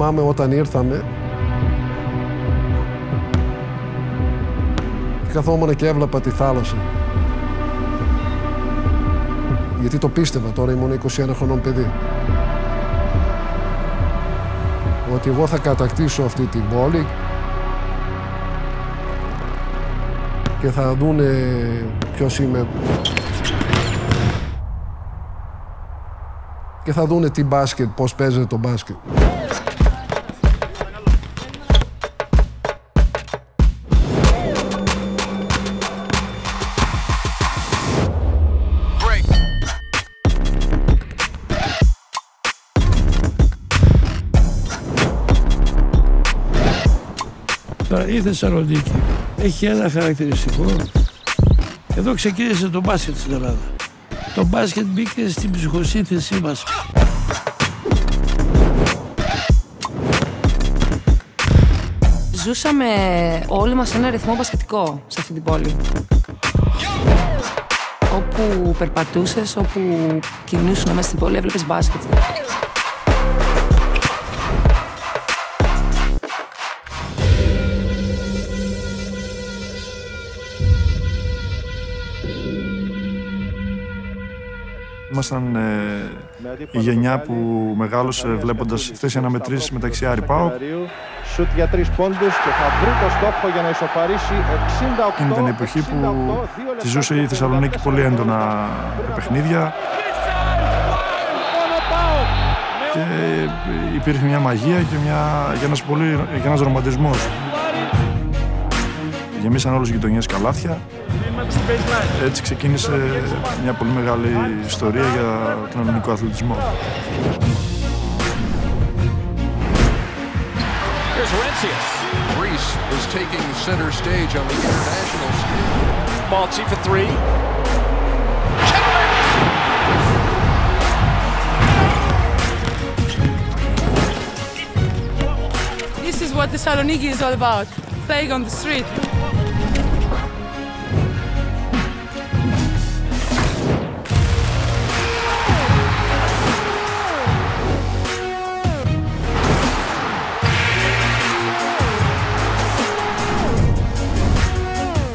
Θυμάμαι όταν ήρθαμε καθόμουν και έβλεπα τη θάλασσα. Γιατί το πίστευα τώρα, ήμουν 21 χρονών παιδί. Ότι εγώ θα κατακτήσω αυτή την πόλη και θα δούνε ποιος είμαι. Και θα δούνε τι μπάσκετ, πώς παίζεται το μπάσκετ. Θεσσαλονίκη έχει ένα χαρακτηριστικό. Εδώ ξεκίνησε το μπάσκετ στην Ελλάδα. Το μπάσκετ μπήκε στην ψυχοσύνθεσή μας. Ζούσαμε όλοι μας ένα ρυθμό μπασκετικό σε αυτή την πόλη. Όπου περπατούσες, όπου κινούσουν μέσα στην πόλη, έβλεπες μπάσκετ. Ήμασταν ε, η γενιά που μεγάλωσε βλέποντας αυτέ οι αναμετρήσει μεταξύ Άρη Πάου. Σουτ για τρεις πόντους και θα βρει το στόχο για να ισοπαρίσει 68. Εκείνη ήταν η εποχή που τη ζούσε η Θεσσαλονίκη πολύ έντονα παιχνίδια. Και υπήρχε μια μαγεία και, μια, και ένας, πολύ, και ένας ρομαντισμός. Γεμίσαν όλες οι γειτονιές καλάθια. Έτσι ξεκίνησε μια πολύ μεγάλη ιστορία για τον ελληνικό αθλητισμό. Here's Rencius. Greece is taking center stage on the international stage. Maltzy for three. This is what the Saloniki is all about, playing on the street.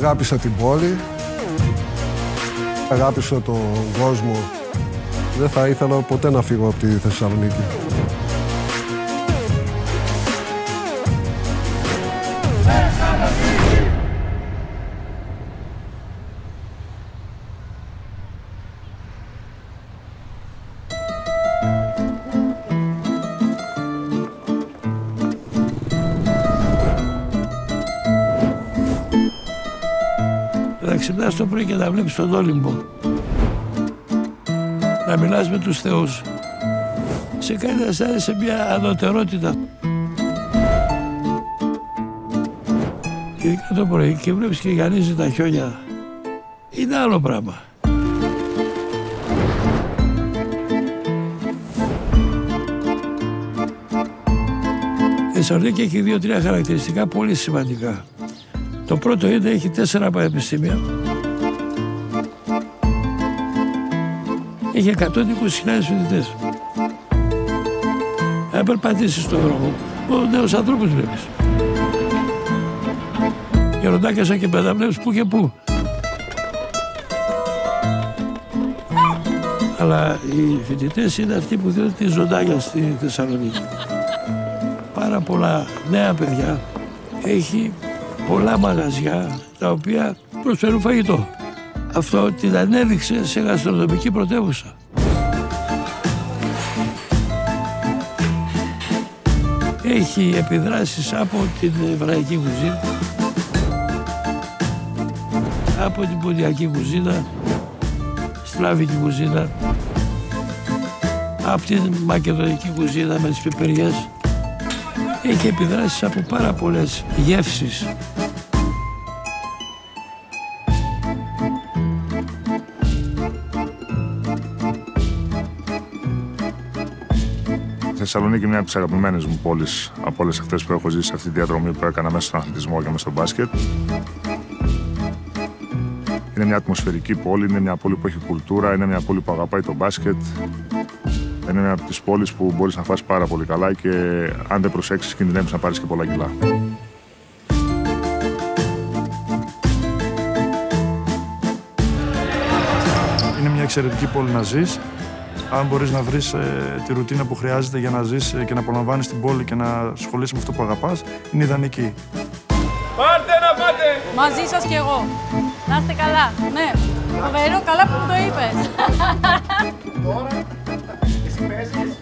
Αγάπησα την πόλη, αγάπησα τον κόσμο. Δεν θα ήθελα ποτέ να φύγω από τη Θεσσαλονίκη. Πρωί και να βλέπεις τον Όλυμπο. Να μιλάς με τους θεούς. Σε κάνει να αισθάνεσαι μια ανωτερότητα. Ειδικά το πρωί και βλέπεις και γυαλίζει τα χιόνια. Είναι άλλο πράγμα. Η Θεσσαλονίκη έχει δύο-τρία χαρακτηριστικά πολύ σημαντικά. Το πρώτο είναι έχει τέσσερα πανεπιστήμια. Έχει 120.000 φοιτητές. Αν περπατήσεις στον δρόμο, μόνο νέους ανθρώπους βλέπεις. Γεροντάκια σαν και παιδά βλέπεις που και που. Αλλά οι φοιτητές είναι αυτοί που δίνουν τη ζωντάνια στη Θεσσαλονίκη. Πάρα πολλά νέα παιδιά έχει πολλά μαγαζιά τα οποία προσφέρουν φαγητό. Αυτό την ανέδειξε σε γαστρονομική πρωτεύουσα. Έχει επιδράσεις από την εβραϊκή κουζίνα, από την ποντιακή κουζίνα, σλάβικη κουζίνα, από την μακεδονική κουζίνα με τις πιπεριές. Έχει επιδράσεις από πάρα πολλές γεύσεις Θεσσαλονίκη είναι μια από τις αγαπημένες μου πόλεις από όλες αυτές που έχω ζήσει σε αυτή τη διαδρομή που έκανα μέσα στον αθλητισμό και μέσα στο μπάσκετ. Είναι μια ατμοσφαιρική πόλη, είναι μια πόλη που έχει κουλτούρα, είναι μια πόλη που αγαπάει το μπάσκετ. Είναι μια από τις πόλεις που μπορείς να φας πάρα πολύ καλά και αν δεν προσέξεις, κινδυνεύεις να πάρεις και πολλά κιλά. Είναι μια εξαιρετική πόλη να ζεις. Αν μπορείς να βρεις ε, τη ρουτίνα που χρειάζεται για να ζεις και να απολαμβάνεις την πόλη και να ασχολείσαι με αυτό που αγαπάς, είναι ιδανική. Πάρτε να πάτε! Μαζί σας κι εγώ. Να είστε καλά. Ναι. Φοβερό, καλά που μου το είπες.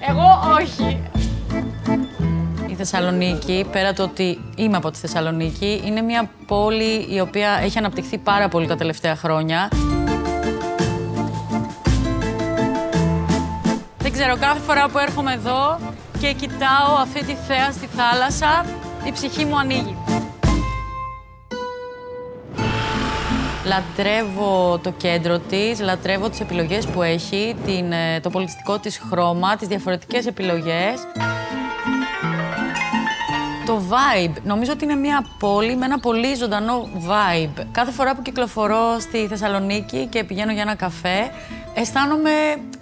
Εγώ όχι. Η Θεσσαλονίκη, πέρα το ότι είμαι από τη Θεσσαλονίκη, είναι μια πόλη η οποία έχει αναπτυχθεί πάρα πολύ τα τελευταία χρόνια. Δεν ξέρω, κάθε φορά που έρχομαι εδώ και κοιτάω αυτή τη θέα στη θάλασσα, η ψυχή μου ανοίγει. Λατρεύω το κέντρο της, λατρεύω τις επιλογές που έχει, την, ε, το πολιτιστικό της χρώμα, τις διαφορετικές επιλογές. Το vibe. Νομίζω ότι είναι μια πόλη με ένα πολύ ζωντανό vibe. Κάθε φορά που κυκλοφορώ στη Θεσσαλονίκη και πηγαίνω για ένα καφέ, αισθάνομαι,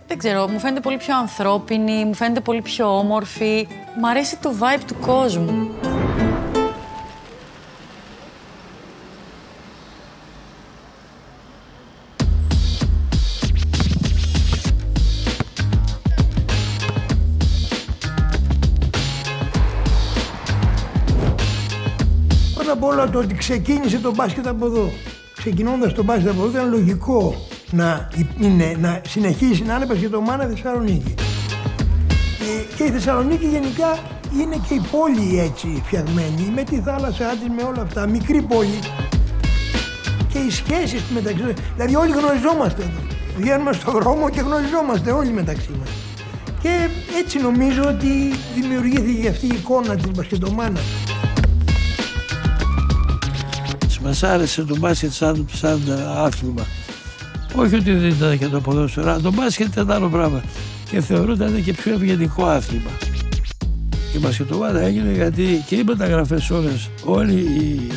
δεν ξέρω, μου φαίνεται πολύ πιο ανθρώπινη, μου φαίνεται πολύ πιο όμορφη. Μ' αρέσει το vibe του κόσμου. Το ότι ξεκίνησε το μπάσκετ από εδώ. Ξεκινώντας το μπάσκετ από εδώ ήταν λογικό να, είναι, να συνεχίσει να είναι μπασκετομάνα Θεσσαλονίκη. Ε, και η Θεσσαλονίκη γενικά είναι και η πόλη έτσι φτιαγμένη, με τη θάλασσά της, με όλα αυτά. Μικρή πόλη. Και οι σχέσεις μεταξύ Δηλαδή όλοι γνωριζόμαστε εδώ. Βγαίνουμε στον δρόμο και γνωριζόμαστε όλοι μεταξύ μας. Και έτσι νομίζω ότι δημιουργήθηκε αυτή η εικόνα της μπασκετομάνας. Μας άρεσε το μπάσκετ σαν, σαν άθλημα. Όχι ότι δεν ήταν και το ποδόσφαιρο, αλλά το μπάσκετ ήταν άλλο πράγμα. Και θεωρούταν και πιο ευγενικό άθλημα. Η μπασκετομάδα έγινε γιατί και οι μεταγραφές όλες, όλοι οι,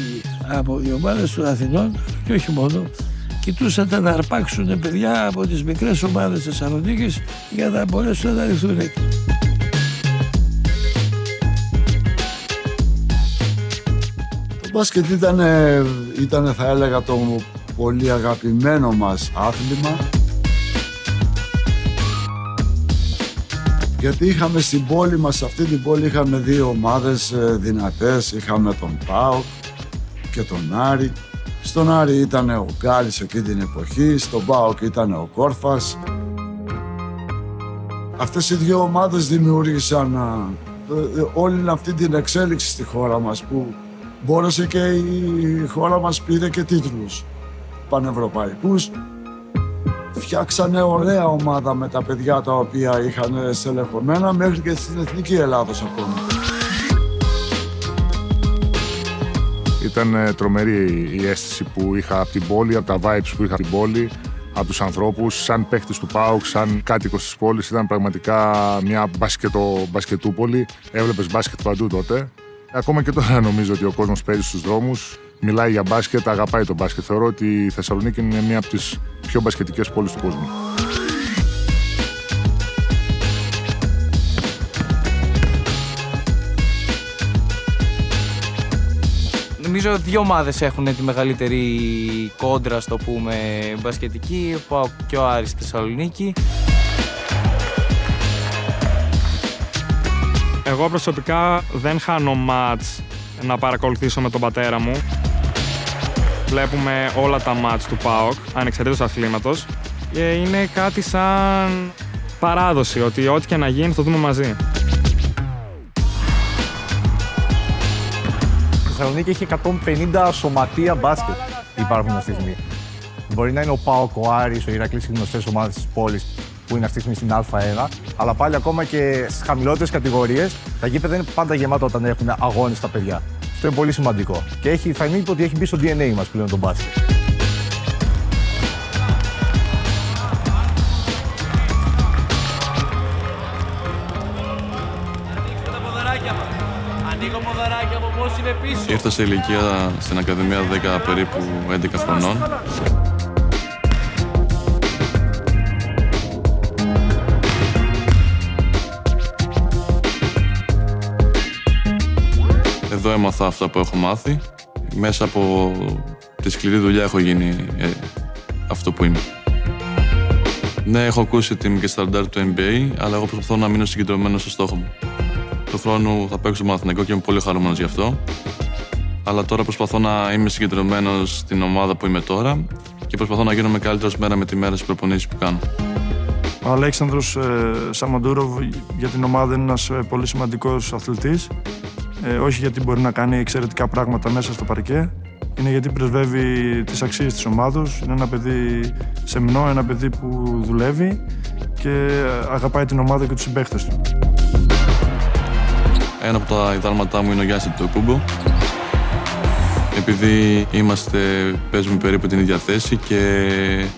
από οι ομάδες των Αθηνών και όχι μόνο, κοιτούσαν να αρπάξουν παιδιά από τις μικρές ομάδες της Θεσσαλονίκης για να μπορέσουν να ρηθούν. Το μπάσκετ ήταν, ήταν θα έλεγα το πολύ αγαπημένο μας άθλημα. Γιατί είχαμε στην πόλη μας, σε αυτή την πόλη είχαμε δύο ομάδες ε, δυνατές. Είχαμε τον ΠΑΟΚ και τον Άρη. Στον Άρη ήταν ο Γκάλης εκείνη την εποχή στον ΠΑΟΚ ήταν ο Κόρφας. Αυτές οι δύο ομάδες δημιούργησαν ε, ε, όλη αυτή την εξέλιξη στη χώρα μας που μπόρεσε και η χώρα μας πήρε και τίτλους πανευρωπαϊκούς. Φτιάξανε ωραία ομάδα με τα παιδιά τα οποία είχαν στελεχωμένα μέχρι και στην Εθνική Ελλάδος ακόμη. Ήταν ε, τρομερή η αίσθηση που είχα από την πόλη, από τα vibes που είχα από την πόλη, από τους ανθρώπους, σαν παίχτης του ΠΑΟΚ, σαν κάτοικος της πόλης. Ήταν πραγματικά μια μπασκετο, μπασκετούπολη. Έβλεπες μπάσκετ παντού τότε. Ακόμα και τώρα νομίζω ότι ο κόσμος παίζει στους δρόμους, μιλάει για μπάσκετ, αγαπάει το μπάσκετ. Θεωρώ ότι η Θεσσαλονίκη είναι μια από τις πιο μπασκετικές πόλεις του κόσμου. Νομίζω δύο ομάδες έχουν τη μεγαλύτερη κόντρα, στο πούμε, μπασκετική, ο και ο Άρης στη Θεσσαλονίκη. Εγώ προσωπικά δεν χάνω μάτς να παρακολουθήσω με τον πατέρα μου. Βλέπουμε όλα τα μάτς του ΠΑΟΚ, ανεξαρτήτως αθλήματος. Και είναι κάτι σαν παράδοση, ότι ό,τι και να γίνει θα το δούμε μαζί. Η Θεσσαλονίκη έχει 150 σωματεία μπάσκετ υπάρχουν αυτή τη στιγμή. Μπορεί να είναι ο ΠΑΟΚ, ο Άρης, ο Ηρακλής, οι γνωστές ομάδες της πόλης που είναι αυτή τη στιγμή στην Α1, αλλά πάλι ακόμα και στις χαμηλότερες κατηγορίες τα γήπεδα είναι πάντα γεμάτα όταν έχουν αγώνες στα παιδιά. Αυτό είναι πολύ σημαντικό. Και έχει, θα είναι ότι έχει μπει στο DNA μας πλέον τον μπάσκετ. Ανοίγω ποδαράκια από πώς είναι πίσω. Ήρθα σε ηλικία στην Ακαδημία 10 περίπου 11 χρονών. Έμαθα αυτά που έχω μάθει. Μέσα από τη σκληρή δουλειά έχω γίνει ε, αυτό που είμαι. Ναι, έχω ακούσει την και σταντάρ του NBA, αλλά εγώ προσπαθώ να μείνω συγκεντρωμένο στο στόχο μου. Του χρόνου θα παίξω μαθηνικό και είμαι πολύ χαρούμενος γι' αυτό. Αλλά τώρα προσπαθώ να είμαι συγκεντρωμένος στην ομάδα που είμαι τώρα και προσπαθώ να γίνομαι καλύτερος μέρα με τη μέρα στις προπονήσεις που κάνω. Ο Αλέξανδρος ε, Σαμαντούροβ για την ομάδα είναι ένας ε, πολύ σημαντικός αθλητής. Ε, όχι γιατί μπορεί να κάνει εξαιρετικά πράγματα μέσα στο παρκέ, είναι γιατί πρεσβεύει τις αξίες της ομάδος. Είναι ένα παιδί σεμνό, ένα παιδί που δουλεύει και αγαπάει την ομάδα και τους συμπαίχτες του. Ένα από τα ιδάλματά μου είναι ο Γιάννης Τοκούμπο. Επειδή είμαστε, παίζουμε περίπου την ίδια θέση και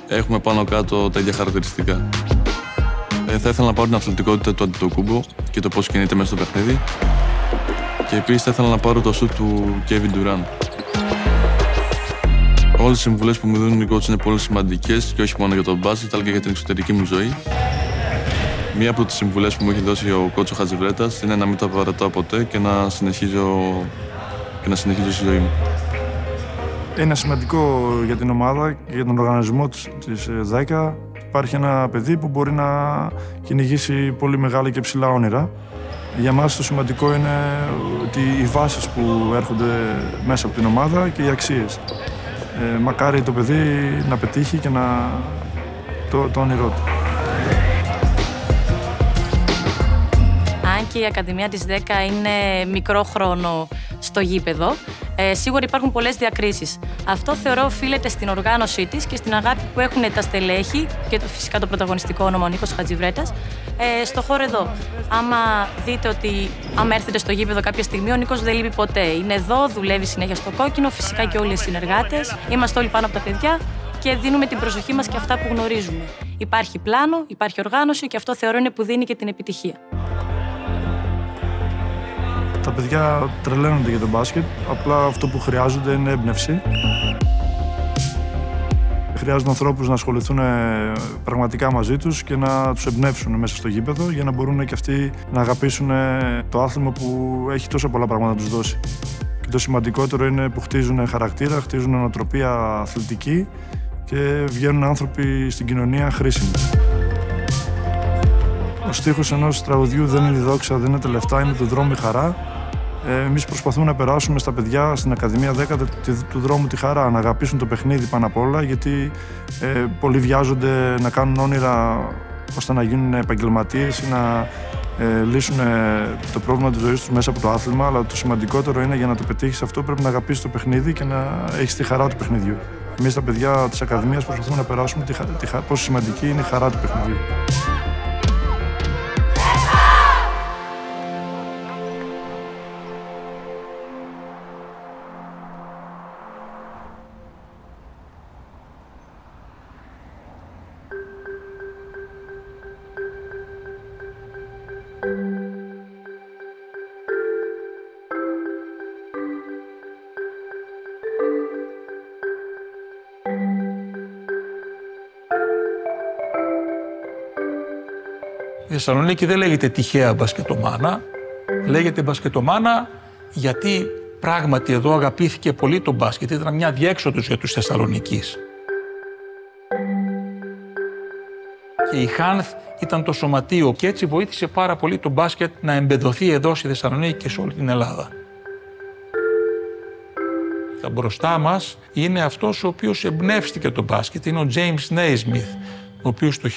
έχουμε πάνω κάτω τα ίδια χαρακτηριστικά. Ε, θα ήθελα να πάρω την αθλητικότητα του Αντιτοκούμπο και το πώς κινείται μέσα στο παιχνίδι. Και επίσης θα ήθελα να πάρω το σουτ του Kevin Durant. Όλες οι συμβουλές που μου δίνουν οι coach είναι πολύ σημαντικές και όχι μόνο για τον μπάσκετ αλλά και για την εξωτερική μου ζωή. Μία από τις συμβουλές που μου έχει δώσει ο κότσο Χατζιβρέτας είναι να μην τα παρατάω ποτέ και να συνεχίζω, και να συνεχίζω στη ζωή μου. Είναι σημαντικό για την ομάδα και για τον οργανισμό της, της 10 υπάρχει ένα παιδί που μπορεί να κυνηγήσει πολύ μεγάλα και ψηλά όνειρα. Για μας το σημαντικό είναι ότι οι βάσεις που έρχονται μέσα από την ομάδα και οι αξίες. Ε, μακάρι το παιδί να πετύχει και να το, το όνειρό του. Αν και η Ακαδημία της 10 είναι μικρό χρόνο στο γήπεδο, ε, σίγουρα υπάρχουν πολλές διακρίσεις. Αυτό θεωρώ οφείλεται στην οργάνωσή της και στην αγάπη που έχουν τα στελέχη και το, φυσικά το πρωταγωνιστικό όνομα ο Νίκος Χατζιβρέτα ε, στο χώρο εδώ. Άμα δείτε ότι, άμα έρθετε στο γήπεδο κάποια στιγμή, ο Νίκος δεν λείπει ποτέ. Είναι εδώ, δουλεύει συνέχεια στο κόκκινο, φυσικά και όλοι οι συνεργάτες. Είμαστε όλοι πάνω από τα παιδιά και δίνουμε την προσοχή μας και αυτά που γνωρίζουμε. Υπάρχει πλάνο, υπάρχει οργάνωση και αυτό θεωρώ είναι που δίνει και την επιτυχία. Τα παιδιά τρελαίνονται για τον μπάσκετ, απλά αυτό που χρειάζονται είναι έμπνευση. Χρειάζονται ανθρώπους να ασχοληθούν ε, πραγματικά μαζί τους και να τους εμπνεύσουν μέσα στο γήπεδο για να μπορούν και αυτοί να αγαπήσουν ε, το άθλημα που έχει τόσα πολλά πράγματα να τους δώσει. Και το σημαντικότερο είναι που χτίζουν χαρακτήρα, χτίζουν ανατροπία αθλητική και βγαίνουν άνθρωποι στην κοινωνία χρήσιμοι. Ο στίχος ενός τραγουδιού δεν είναι η δόξα, δεν είναι τα λεφτά, είναι το δρόμο η χαρά. Ε, Εμείς προσπαθούμε να περάσουμε στα παιδιά στην Ακαδημία 10 του δρόμου τη χαρά, να αγαπήσουν το παιχνίδι πάνω απ' όλα, γιατί ε, πολλοί βιάζονται να κάνουν όνειρα ώστε να γίνουν επαγγελματίες ή να ε, λύσουν ε, το πρόβλημα της ζωής τους μέσα από το άθλημα. Αλλά το σημαντικότερο είναι για να το πετύχεις αυτό πρέπει να αγαπήσεις το παιχνίδι και να έχεις τη χαρά του παιχνιδιού. Εμείς τα παιδιά της Ακαδημίας προσπαθούμε να περάσουμε τη, τη, πόσο σημαντική είναι η χαρά του παιχνιδιού. Η Θεσσαλονίκη δεν λέγεται τυχαία μπασκετομάνα. Λέγεται μπασκετομάνα γιατί πράγματι εδώ αγαπήθηκε πολύ το μπάσκετ. Ήταν μια διέξοδος για τους Θεσσαλονικείς. Και η Χάνθ ήταν το σωματείο και έτσι βοήθησε πάρα πολύ το μπάσκετ να εμπεδοθεί εδώ στη Θεσσαλονίκη και σε όλη την Ελλάδα. Τα μπροστά μας είναι αυτός ο οποίος εμπνεύστηκε το μπάσκετ. Είναι ο James Naismith, ο οποίος το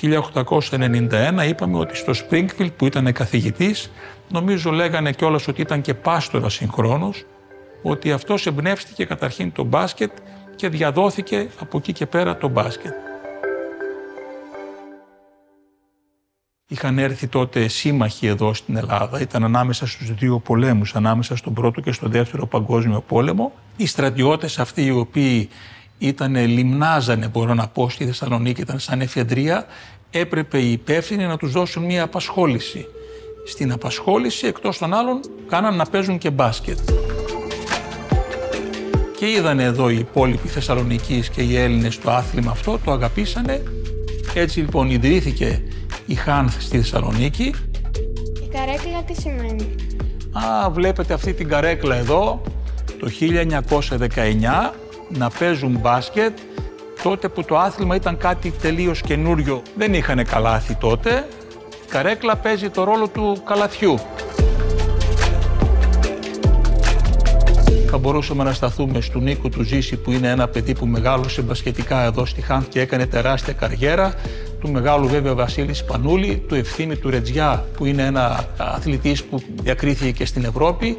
1891 είπαμε ότι στο Springfield που ήταν καθηγητής, νομίζω λέγανε κιόλας ότι ήταν και πάστορας συγχρόνως, ότι αυτός εμπνεύστηκε καταρχήν το μπάσκετ και διαδόθηκε από εκεί και πέρα το μπάσκετ. Είχαν έρθει τότε σύμμαχοι εδώ στην Ελλάδα, ήταν ανάμεσα στους δύο πολέμους, ανάμεσα στον πρώτο και στον δεύτερο παγκόσμιο πόλεμο. Οι στρατιώτες αυτοί οι οποίοι ήταν λιμνάζανε, μπορώ να πω, στη Θεσσαλονίκη, ήταν σαν εφεδρεία, έπρεπε οι υπεύθυνοι να τους δώσουν μια απασχόληση. Στην απασχόληση, εκτός των άλλων, κάναν να παίζουν και μπάσκετ. Και είδανε εδώ οι υπόλοιποι Θεσσαλονικείς και οι Έλληνες το άθλημα αυτό, το αγαπήσανε. Έτσι λοιπόν ιδρύθηκε η Χάνθ στη Θεσσαλονίκη. Η καρέκλα τι σημαίνει; Α, βλέπετε αυτή την καρέκλα εδώ, το 1919, να παίζουν μπάσκετ, τότε που το άθλημα ήταν κάτι τελείως καινούριο. Δεν είχαν καλάθι τότε. Η καρέκλα παίζει το ρόλο του καλαθιού. Θα μπορούσαμε να σταθούμε του Νίκο του Ζήση που είναι ένα παιδί που μεγάλωσε μπασκετικά εδώ στη Χάνθ και έκανε τεράστια καριέρα, του μεγάλου βέβαια Βασίλη Σπανούλη, του Ευθύνη του Ρετζιά που είναι ένα αθλητής που διακρίθηκε και στην Ευρώπη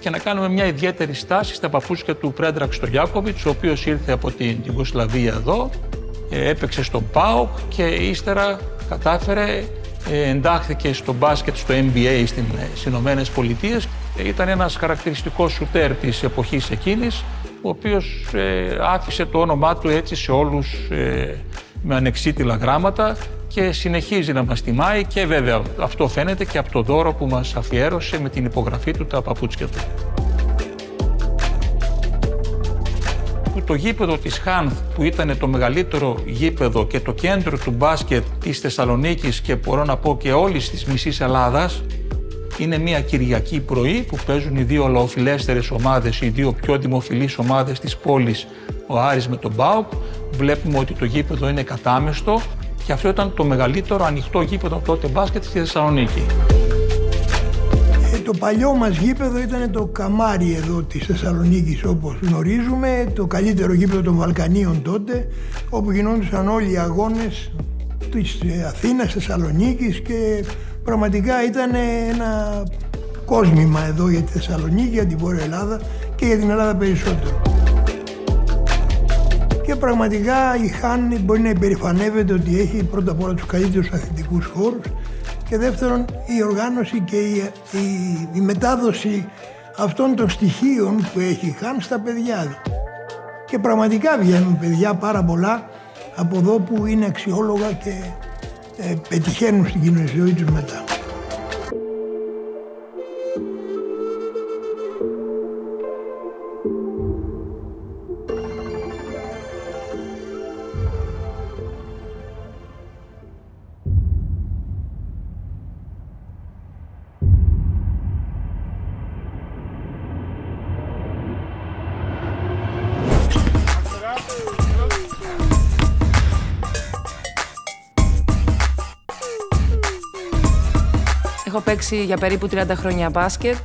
και να κάνουμε μια ιδιαίτερη στάση στα παπούτσια του Πρέντραξ στο Γιάκοβιτς, ο οποίος ήρθε από την Ιουγκοσλαβία εδώ, ε, έπαιξε στον ΠΑΟΚ και ύστερα κατάφερε ε, εντάχθηκε στο μπάσκετ στο NBA στις Ηνωμένες Πολιτείες. Ήταν ένας χαρακτηριστικός σουτέρ της εποχής εκείνης, ο οποίος ε, άφησε το όνομά του έτσι σε όλους ε, με ανεξίτηλα γράμματα και συνεχίζει να μας τιμάει και βέβαια αυτό φαίνεται και από το δώρο που μας αφιέρωσε με την υπογραφή του τα παπούτσια του. το γήπεδο της Χάνθ που ήταν το μεγαλύτερο γήπεδο και το κέντρο του μπάσκετ της Θεσσαλονίκης και μπορώ να πω και όλης της μισής Ελλάδας είναι μια Κυριακή πρωί που παίζουν οι δύο λαοφιλέστερες ομάδες, οι δύο πιο δημοφιλείς ομάδες της πόλης, ο Άρης με τον Μπάουκ. Βλέπουμε ότι το γήπεδο είναι κατάμεστο και αυτό ήταν το μεγαλύτερο ανοιχτό γήπεδο τότε μπάσκετ στη Θεσσαλονίκη. Το παλιό μας γήπεδο ήταν το καμάρι εδώ της Θεσσαλονίκης όπως γνωρίζουμε, το καλύτερο γήπεδο των Βαλκανίων τότε, όπου γινόντουσαν όλοι οι αγώνες της Αθήνας, Θεσσαλονίκης και πραγματικά ήταν ένα κόσμημα εδώ για τη Θεσσαλονίκη, για την Βόρεια Ελλάδα και για την Ελλάδα περισσότερο. Και πραγματικά η Χάν μπορεί να υπερηφανεύεται ότι έχει πρώτα απ' όλα τους καλύτερους αθλητικούς χώρους και δεύτερον η οργάνωση και η, η, μετάδοση αυτών των στοιχείων που έχει χάν στα παιδιά. Και πραγματικά βγαίνουν παιδιά πάρα πολλά από εδώ που είναι αξιόλογα και ε, πετυχαίνουν στην κοινωνική ζωή τους μετά. Παίξει για περίπου 30 χρόνια μπάσκετ,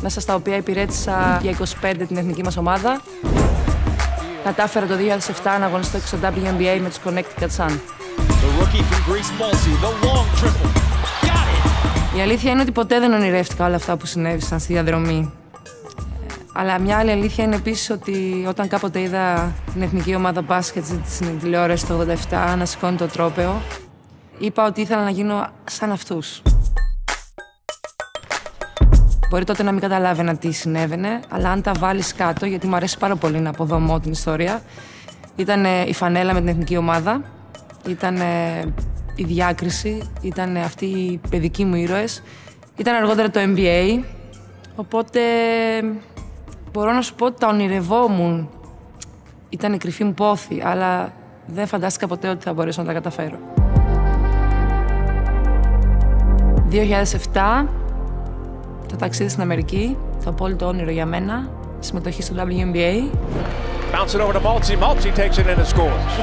μέσα στα οποία υπηρέτησα για 25 την εθνική μας ομάδα. Κατάφερα το 2007 να αγωνιστώ στο WNBA με τους Connecticut Sun. Η αλήθεια είναι ότι ποτέ δεν ονειρεύτηκα όλα αυτά που συνέβησαν στη διαδρομή. Αλλά μια άλλη αλήθεια είναι επίσης ότι όταν κάποτε είδα την εθνική ομάδα μπάσκετ στην τηλεόραση το 87 να σηκώνει το τρόπεο, είπα ότι ήθελα να γίνω σαν αυτούς. Μπορεί τότε να μην καταλάβαινα τι συνέβαινε, αλλά αν τα βάλεις κάτω, γιατί μου αρέσει πάρα πολύ να αποδομώ την ιστορία, ήταν η φανέλα με την εθνική ομάδα, ήταν η διάκριση, ήταν αυτοί οι παιδικοί μου ήρωες, ήταν αργότερα το NBA, οπότε μπορώ να σου πω ότι τα ονειρευόμουν. Ήταν η κρυφή μου πόθη, αλλά δεν φαντάστηκα ποτέ ότι θα μπορέσω να τα καταφέρω. 2007 το ταξίδι στην Αμερική, το απόλυτο όνειρο για μένα, συμμετοχή στο WNBA.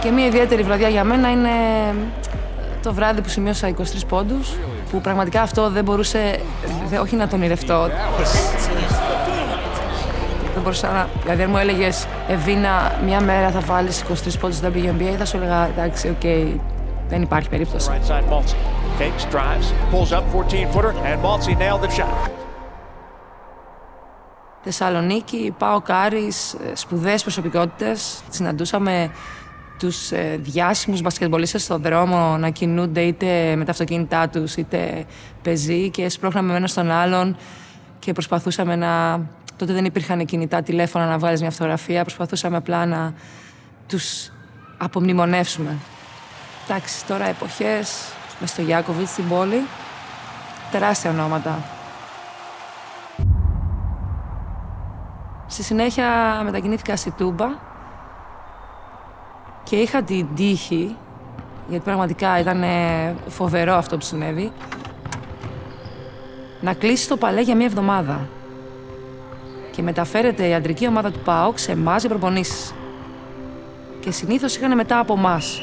Και μια ιδιαίτερη βραδιά για μένα είναι το βράδυ που σημείωσα 23 πόντους, που πραγματικά αυτό δεν μπορούσε, όχι να τον ονειρευτώ. Δεν μπορούσα να, δηλαδή αν μου έλεγες Εβίνα, μια μέρα θα βάλεις 23 πόντους στο WNBA, θα σου έλεγα εντάξει, OK, okay, δεν υπάρχει περίπτωση. Fakes, drives, pulls up 14-footer, and Maltsi nailed the shot. Θεσσαλονίκη, ΠΑΟΚ, Άρης, ε, σπουδαίες προσωπικότητες. Συναντούσαμε τους ε, διάσημους μπασκετμπολίστες στον δρόμο να κινούνται είτε με τα αυτοκίνητά τους είτε πεζοί και σπρώχναμε ένας στον άλλον και προσπαθούσαμε να... Τότε δεν υπήρχαν κινητά τηλέφωνα να βγάλεις μια φωτογραφία, προσπαθούσαμε απλά να τους απομνημονεύσουμε. Εντάξει, τώρα εποχές, με στο Γιάκοβιτ στην πόλη, τεράστια ονόματα. Στη συνέχεια μετακινήθηκα στη Τούμπα και είχα την τύχη, γιατί πραγματικά ήταν φοβερό αυτό που συνέβη, να κλείσει το παλέ για μία εβδομάδα και μεταφέρεται η αντρική ομάδα του ΠΑΟΚ σε εμάς για προπονήσεις. Και συνήθως είχαν μετά από εμάς.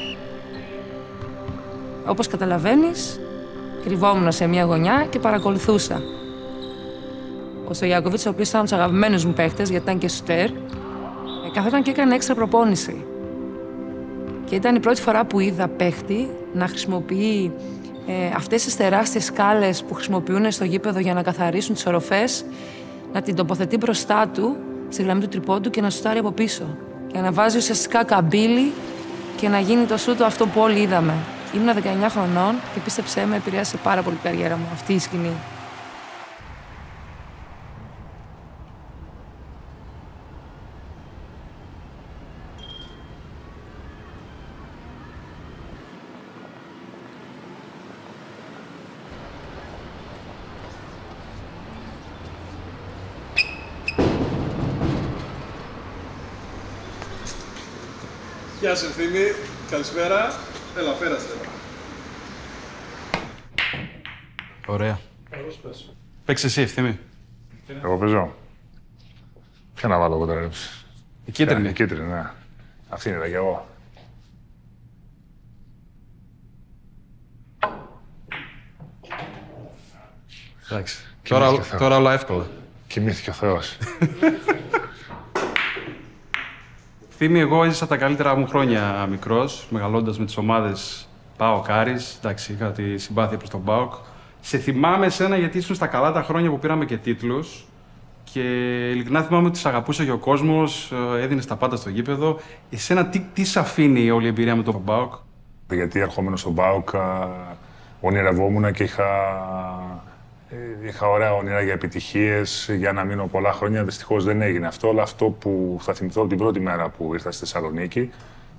Όπως καταλαβαίνεις, κρυβόμουν σε μια γωνιά και παρακολουθούσα. Ο Στογιακοβίτς, ο οποίος ήταν από τους αγαπημένους μου παίχτες, γιατί ήταν και σουτέρ, καθόταν και έκανε έξτρα προπόνηση. Και ήταν η πρώτη φορά που είδα παίχτη να χρησιμοποιεί ε, αυτές τις τεράστιες σκάλες που χρησιμοποιούν στο γήπεδο για να καθαρίσουν τις οροφές, να την τοποθετεί μπροστά του, στη γραμμή του τρυπώντου και να σουτάρει από πίσω. Και να βάζει ουσιαστικά καμπύλη και να γίνει το σούτο αυτό που όλοι είδαμε. Ήμουν 19 χρονών και πίστεψέ με, επηρέασε πάρα πολύ την καριέρα μου αυτή η σκηνή. Γεια σας Ευθύμη, καλησπέρα. Έλα, πέρασε. Ωραία. Καλώς πες. Παίξε εσύ Ευθύμη. Εγώ παίζω. Ποια να βάλω εγώ τώρα. Η κίτρινη. Η κίτρινη, ναι. Αυτή είναι, κι εγώ. Εντάξει. Τώρα, τώρα όλα εύκολα. Κοιμήθηκε ο Θεός. Θύμη, εγώ έζησα τα καλύτερα μου χρόνια μικρός, μεγαλώντας με τις ομάδες ΠΑΟΚ, Άρη. Εντάξει, είχα τη συμπάθεια προς τον Πάοκ. Σε θυμάμαι εσένα γιατί ήσουν στα καλά τα χρόνια που πήραμε και τίτλους. Και ειλικρινά θυμάμαι ότι σε αγαπούσε και ο κόσμος, έδινε τα πάντα στο γήπεδο. Εσένα, τι, τι σε αφήνει όλη η εμπειρία με τον Πάοκ; Γιατί ερχόμενος στον Πάοκ, ονειρευόμουν και είχα ε, είχα ωραία όνειρα για επιτυχίες, για να μείνω πολλά χρόνια. Δυστυχώς δεν έγινε αυτό. Αλλά αυτό που θα θυμηθώ από την πρώτη μέρα που ήρθα στη Θεσσαλονίκη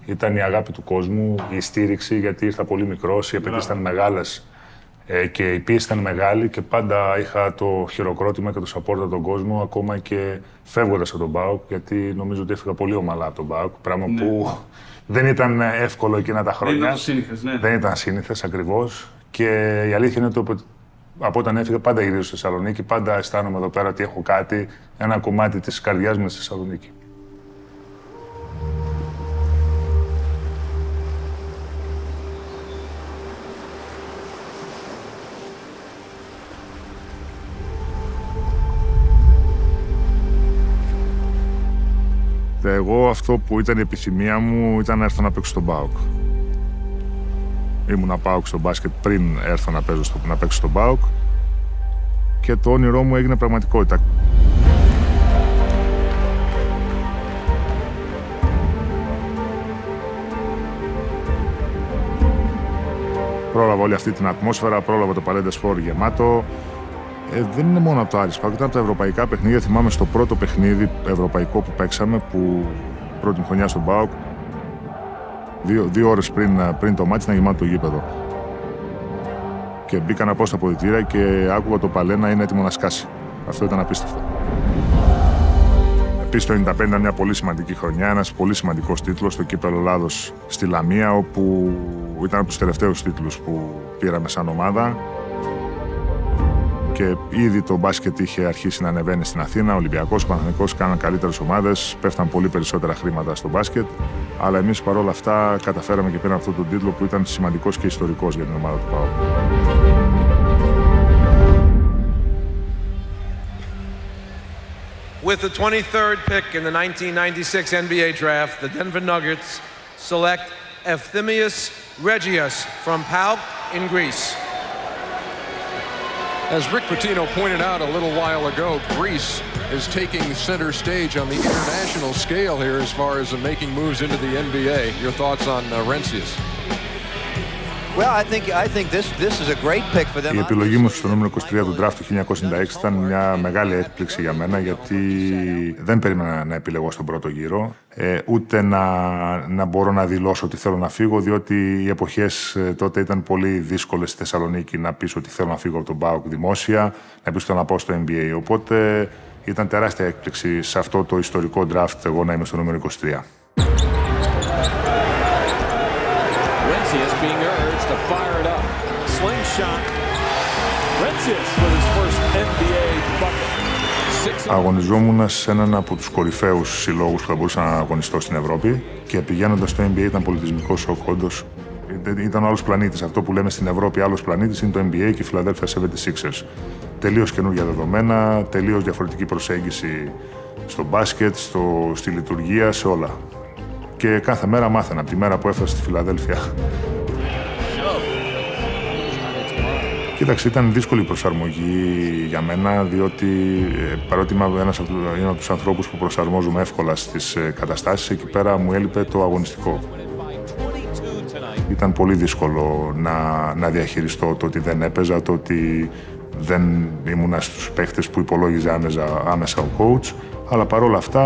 ήταν η αγάπη του κόσμου, η στήριξη, γιατί ήρθα πολύ μικρός, οι απαιτήσεις ήταν μεγάλες ε, και η πίεση ήταν μεγάλη και πάντα είχα το χειροκρότημα και το support από τον κόσμο, ακόμα και φεύγοντας από τον Μπάουκ, γιατί νομίζω ότι έφυγα πολύ ομαλά από τον Μπάουκ. Πράγμα Ναι. που δεν ήταν εύκολο εκείνα τα χρόνια. Δεν ήταν σύνηθες, ναι. Δεν ήταν σύνηθες ακριβώς. Και η αλήθεια είναι ότι από όταν έφυγα πάντα γυρίζω στη Θεσσαλονίκη, πάντα αισθάνομαι εδώ πέρα ότι έχω κάτι, ένα κομμάτι της καρδιάς μου στη Θεσσαλονίκη. Εγώ αυτό που ήταν η επιθυμία μου ήταν να έρθω να παίξω στον ΠΑΟΚ. Ήμουν ΠΑΟΚ στο μπάσκετ πριν έρθω να, παίζω στο, να παίξω στον ΠΑΟΚ και το όνειρό μου έγινε πραγματικότητα. Πρόλαβα όλη αυτή την ατμόσφαιρα, πρόλαβα το Παλέντε Σπορ γεμάτο. Ε, δεν είναι μόνο από το Άρης Πάοκ, ήταν από τα ευρωπαϊκά παιχνίδια. Θυμάμαι στο πρώτο παιχνίδι ευρωπαϊκό που παίξαμε, που πρώτη μου χρονιά στον ΠΑΟΚ, δύο, δύο ώρες πριν, πριν το μάτι να γεμάτο το γήπεδο. Και μπήκα να πάω στα ποδητήρια και άκουγα το παλέ να είναι έτοιμο να σκάσει. Αυτό ήταν απίστευτο. Επίσης το 95 ήταν μια πολύ σημαντική χρονιά, ένας πολύ σημαντικός τίτλος στο κύπελο Ελλάδος στη Λαμία, όπου ήταν από τους τελευταίους τίτλους που πήραμε σαν ομάδα. Και ήδη το μπάσκετ είχε αρχίσει να ανεβαίνει στην Αθήνα. Ο Ολυμπιακός, ο Παναθηνικό κάναν καλύτερες ομάδες, πέφταν πολύ περισσότερα χρήματα στο μπάσκετ. Αλλά εμείς παρόλα αυτά καταφέραμε και πήραμε αυτόν τον τίτλο που ήταν σημαντικός και ιστορικός για την ομάδα του ΠΑΟΚ. With the 23rd pick in the 1996 NBA draft, the Denver Nuggets select Efthymius Regius from PAOK in Greece. As Rick Pitino pointed out a little while ago, Greece is taking center stage on the international scale here as far as making moves into the NBA. Your thoughts on uh, Rencius? Η επιλογή μου στο νούμερο 23 του draft του 1996 ήταν μια μεγάλη έκπληξη για μένα γιατί δεν περίμενα να επιλεγώ στον πρώτο γύρο ε, ούτε να, να μπορώ να δηλώσω ότι θέλω να φύγω διότι οι εποχές ε, τότε ήταν πολύ δύσκολες στη Θεσσαλονίκη να πεις ότι θέλω να φύγω από τον ΠΑΟΚ δημόσια, να πεις ότι θέλω να πάω στο NBA. Οπότε ήταν τεράστια έκπληξη σε αυτό το ιστορικό draft εγώ να είμαι στο νούμερο 23. Αγωνιζόμουν σε έναν από τους κορυφαίους συλλόγους που θα μπορούσα να αγωνιστώ στην Ευρώπη και πηγαίνοντας στο NBA ήταν πολιτισμικός σοκ. Όντω ήταν ο άλλος πλανήτης. Αυτό που λέμε στην Ευρώπη, άλλος πλανήτης είναι το NBA και η Philadelphia 76ers. Τελείως καινούργια δεδομένα, τελείως διαφορετική προσέγγιση στο μπάσκετ, στο, στη λειτουργία, σε όλα. Και κάθε μέρα μάθαινα από τη μέρα που έφτασα στη Φιλαδέλφια. Κοίταξε, ήταν δύσκολη η προσαρμογή για μένα, διότι ε, παρότι είμαι ένας από, είμαι από τους ανθρώπους που προσαρμόζουμε εύκολα στις ε, καταστάσεις, εκεί πέρα μου έλειπε το αγωνιστικό. Ήταν πολύ δύσκολο να, να διαχειριστώ το ότι δεν έπαιζα, το ότι δεν ήμουν στους παίχτες που υπολόγιζε άμεσα, άμεσα ο coach. Αλλά παρόλα αυτά,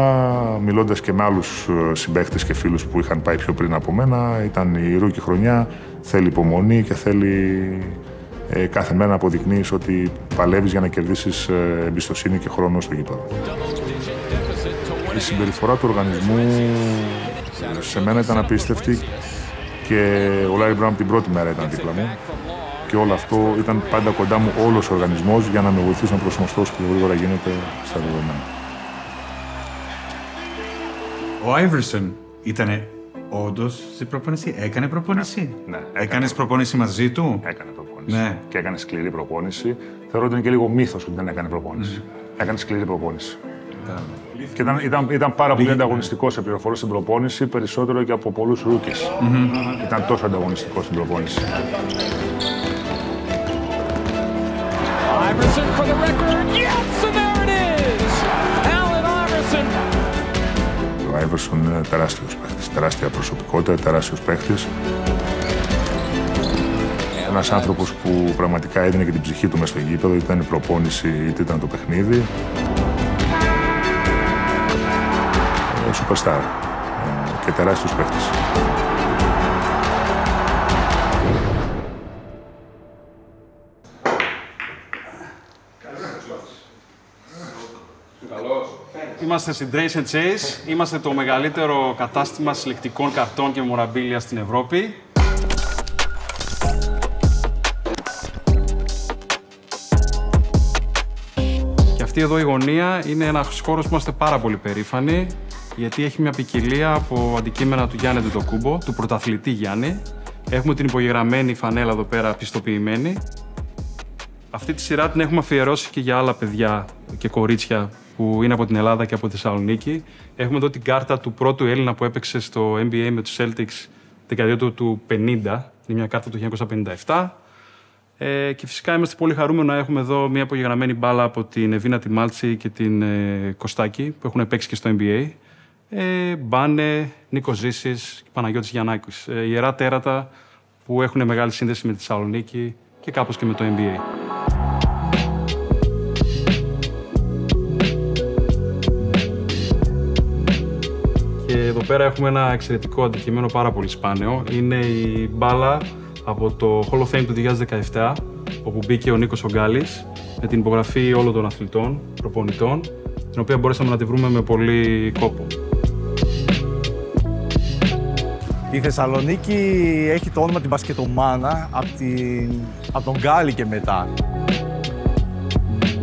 μιλώντας και με άλλους ε, συμπαίχτες και φίλους που είχαν πάει πιο πριν από μένα, ήταν η ρούκη χρονιά, θέλει υπομονή και θέλει ε, κάθε μέρα να αποδεικνύεις ότι παλεύεις για να κερδίσεις ε, εμπιστοσύνη και χρόνο στο γήπεδο. Η συμπεριφορά του οργανισμού ε, σε μένα ήταν απίστευτη και ο Λάρι Μπράουν την πρώτη μέρα ήταν δίπλα μου και όλο αυτό ήταν πάντα κοντά μου όλος ο οργανισμός για να με βοηθήσει να προσαρμοστώ όσο πιο γρήγορα γίνεται στα δεδομένα. Ο Άιβερσον ήταν όντως στην προπόνηση, έκανε προπόνηση; Ναι. Έκανε προπόνηση μαζί του; Έκανε προπόνηση. Ναι. Και έκανε σκληρή προπόνηση. Θεωρώ ότι είναι και λίγο μύθος ότι δεν έκανε προπόνηση. Έκανε σκληρή προπόνηση. Και ήταν, ήταν, ήταν πάρα πολύ ανταγωνιστικός σε πληροφορίες στην προπόνηση, περισσότερο και από πολλούς ρούκες. Ήταν τόσο ανταγωνιστικός στην προπόνηση. Iverson for the record. Yes, and there it is. Allen Iverson. Ο Άιβερσον είναι τεράστιος παίχτη. Τεράστια προσωπικότητα, τεράστιος παίχτη. Ένας άνθρωπος που πραγματικά έδινε και την ψυχή του μέσα στο γήπεδο, είτε ήταν η προπόνηση είτε ήταν το παιχνίδι. Ε, Superstar. Ε, Και τεράστιος παίχτης. Είμαστε στην Trace and Chase. Είμαστε το μεγαλύτερο κατάστημα συλλεκτικών καρτών και μοραμπίλια στην Ευρώπη. Αυτή εδώ η γωνία είναι ένας χώρος που είμαστε πάρα πολύ περήφανοι γιατί έχει μια ποικιλία από αντικείμενα του Γιάννη Ντοκούμπο, του πρωταθλητή Γιάννη. Έχουμε την υπογεγραμμένη φανέλα εδώ πέρα πιστοποιημένη. Αυτή τη σειρά την έχουμε αφιερώσει και για άλλα παιδιά και κορίτσια που είναι από την Ελλάδα και από τη Θεσσαλονίκη. Έχουμε εδώ την κάρτα του πρώτου Έλληνα που έπαιξε στο NBA με τους Celtics δεκαετία του, του 50. Είναι μια κάρτα του 1957. Ε, και φυσικά είμαστε πολύ χαρούμενοι να έχουμε εδώ μια απογεγραμμένη μπάλα από την Εβίνα Τιμάλτσι και την ε, Κωστάκη που έχουν παίξει και στο NBA. Ε, Μπάνε, Νίκος Ζήσης και Παναγιώτης Γιαννάκης. Ε, ιερά τέρατα που έχουν μεγάλη σύνδεση με τη Θεσσαλονίκη και κάπως και με το NBA. Και εδώ πέρα έχουμε ένα εξαιρετικό αντικείμενο πάρα πολύ σπάνιο. Είναι η μπάλα από το Hall of Fame του 2017, όπου μπήκε ο Νίκος Ογκάλης, με την υπογραφή όλων των αθλητών, προπονητών, την οποία μπορέσαμε να τη βρούμε με πολύ κόπο. Η Θεσσαλονίκη έχει το όνομα την Μπασκετομάνα από, την... από τον Γκάλι και μετά.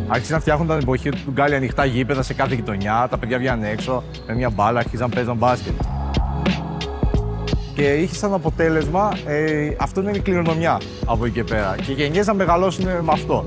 Άρχισαν να φτιάχνουν την εποχή του Γκάλι ανοιχτά γήπεδα σε κάθε γειτονιά. Τα παιδιά βγαίνουν έξω με μια μπάλα, αρχίζαν να παίζουν μπάσκετ. Και είχε σαν αποτέλεσμα, ε, αυτό είναι η κληρονομιά από εκεί και πέρα. Και οι γενιές να μεγαλώσουν με αυτό.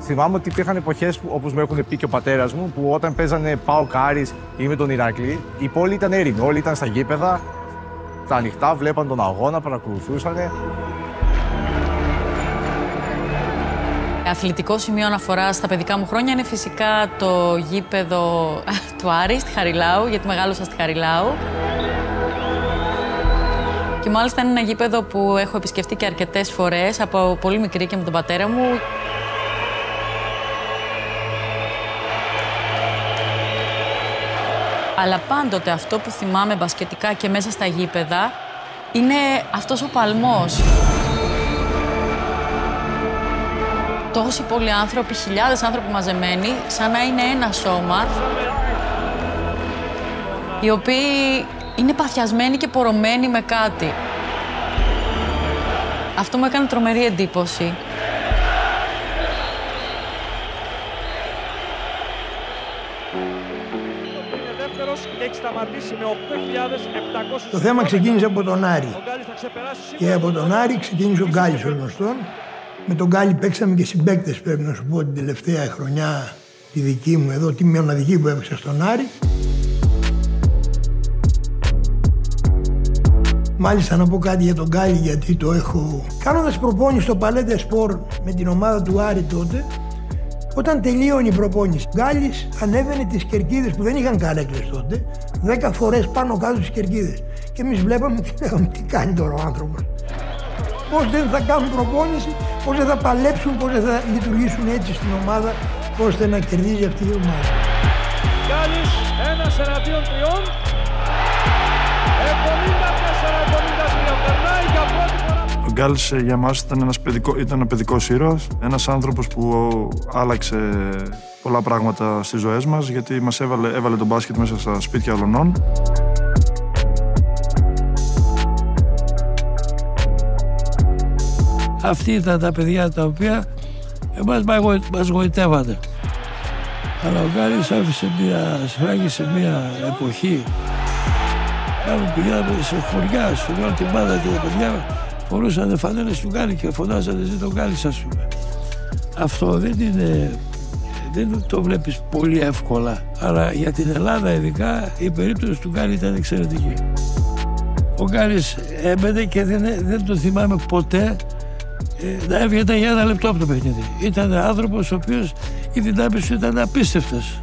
Θυμάμαι ότι υπήρχαν εποχές όπως με έχουν πει και ο πατέρας μου, που όταν παίζανε Πάο Κάρις ή με τον Ηρακλή, η πόλη ήταν έρημη. Όλοι ήταν στα γήπεδα, στα ανοιχτά, βλέπαν τον αγώνα, παρακολουθούσαν. Αθλητικό σημείο αναφοράς στα παιδικά μου χρόνια είναι φυσικά το γήπεδο του Άρη στη Χαριλάου, γιατί μεγάλωσα στη Χαριλάου. Και μάλιστα είναι ένα γήπεδο που έχω επισκεφτεί και αρκετές φορές από πολύ μικρή και με τον πατέρα μου. Αλλά πάντοτε αυτό που θυμάμαι μπασκετικά και μέσα στα γήπεδα είναι αυτός ο παλμός. τόσοι πολλοί άνθρωποι, χιλιάδες άνθρωποι μαζεμένοι, σαν να είναι ένα σώμα, οι οποίοι είναι παθιασμένοι και πορωμένοι με κάτι. Αυτό μου έκανε τρομερή εντύπωση. Το θέμα ξεκίνησε από τον Άρη. Και από τον Άρη ξεκίνησε ο Γκάλης ο γνωστόν. Με τον Γκάλη παίξαμε και συμπαίκτες πρέπει να σου πω την τελευταία χρονιά τη δική μου εδώ, τη μοναδική που έπαιξα στον Άρη. Μάλιστα να πω κάτι για τον Γκάλη γιατί το έχω... Κάνοντας προπόνηση στο Παλέντε Σπορ με την ομάδα του Άρη τότε, όταν τελείωνε η προπόνηση, ο Γκάλης ανέβαινε τις κερκίδες που δεν είχαν καρέκλες τότε, δέκα φορές πάνω κάτω στις κερκίδες. Και εμείς βλέπαμε και λέγαμε τι κάνει τώρα ο άνθρωπος; Πώς δεν θα κάνουν προπόνηση, πώς δεν θα παλέψουν, πώς δεν θα λειτουργήσουν έτσι στην ομάδα, ώστε να κερδίζει αυτή η ομάδα. Γκάλης, ένας εναντίον τριών. 74-73. Περνάει για πρώτη φορά. Ο Γκάλης ε, για μας ήταν ένας παιδικό, ήταν ένα παιδικός ήρωας, ένας άνθρωπος που άλλαξε πολλά πράγματα στις ζωές μας, γιατί μας έβαλε, έβαλε τον μπάσκετ μέσα στα σπίτια ολονών. Αυτοί ήταν τα παιδιά τα οποία εμάς μας- μας γοητεύανε. Αλλά ο Γκάλης άφησε μια, σφράγισε μια εποχή. Κάπου πηγαίναμε σε χωριά, σου λέω την πάντα και τα παιδιά φορούσαν φανέλες του Γκάλη και φωνάζανε ζει τον Γκάλη ας πούμε. Αυτό δεν είναι, δεν το βλέπεις πολύ εύκολα. Αλλά για την Ελλάδα ειδικά η περίπτωση του Γκάλη ήταν εξαιρετική. Ο Γκάλης έμπαινε και δεν, δεν το θυμάμαι ποτέ ε, να έβγαινε για ένα λεπτό από το παιχνίδι. Ήταν άνθρωπος ο οποίος οι δυνάμεις του ήταν απίστευτες.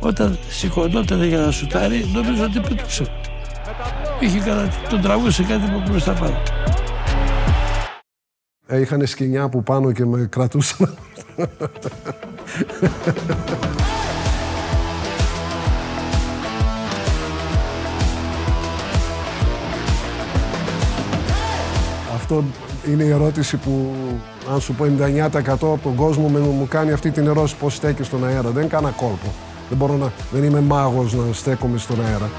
Όταν σηκωνόταν για να σουτάρει, νομίζω ότι πετούσε. Είχε κανένα, τον τραβούσε κάτι από μπροστά πάνω. Ε, Είχαν σκηνιά που πάνω και με κρατούσαν. Αυτό είναι η ερώτηση που, αν σου πω 99% από τον κόσμο με, μου κάνει αυτή την ερώτηση πώς στέκεις στον αέρα. Δεν κάνα κόλπο. Δεν, μπορώ να, δεν είμαι μάγος να στέκομαι στον αέρα.